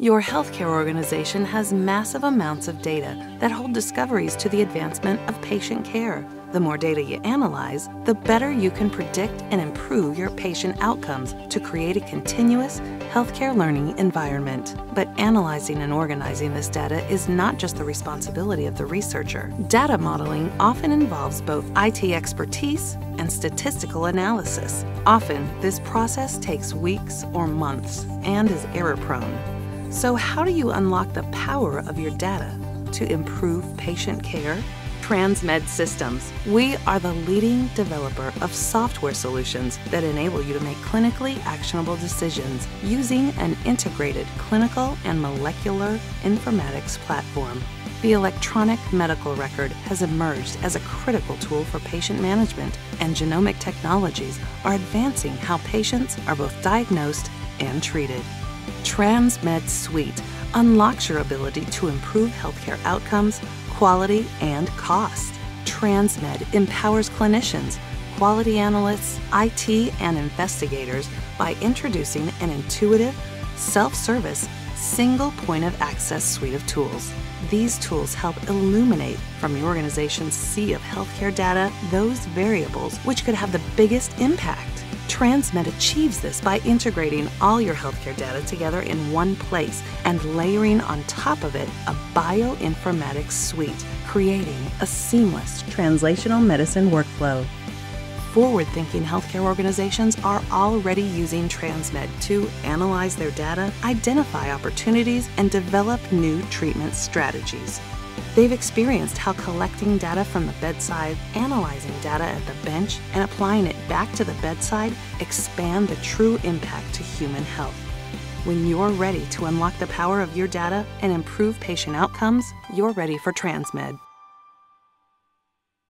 Your healthcare organization has massive amounts of data that hold discoveries to the advancement of patient care. The more data you analyze, the better you can predict and improve your patient outcomes to create a continuous healthcare learning environment. But analyzing and organizing this data is not just the responsibility of the researcher. Data modeling often involves both IT expertise and statistical analysis. Often, this process takes weeks or months and is error prone. So, how do you unlock the power of your data to improve patient care? Transmed Systems. We are the leading developer of software solutions that enable you to make clinically actionable decisions using an integrated clinical and molecular informatics platform. The electronic medical record has emerged as a critical tool for patient management, and genomic technologies are advancing how patients are both diagnosed and treated. Transmed Suite unlocks your ability to improve healthcare outcomes, quality, and cost. Transmed empowers clinicians, quality analysts, IT, and investigators by introducing an intuitive, self service, single point of access suite of tools. These tools help illuminate from your organization's sea of healthcare data those variables which could have the biggest impact. Transmed achieves this by integrating all your healthcare data together in one place and layering on top of it a bioinformatics suite, creating a seamless translational medicine workflow. Forward thinking healthcare organizations are already using Transmed to analyze their data, identify opportunities, and develop new treatment strategies. They've experienced how collecting data from the bedside, analyzing data at the bench, and applying it back to the bedside expand the true impact to human health. When you're ready to unlock the power of your data and improve patient outcomes, you're ready for Transmed.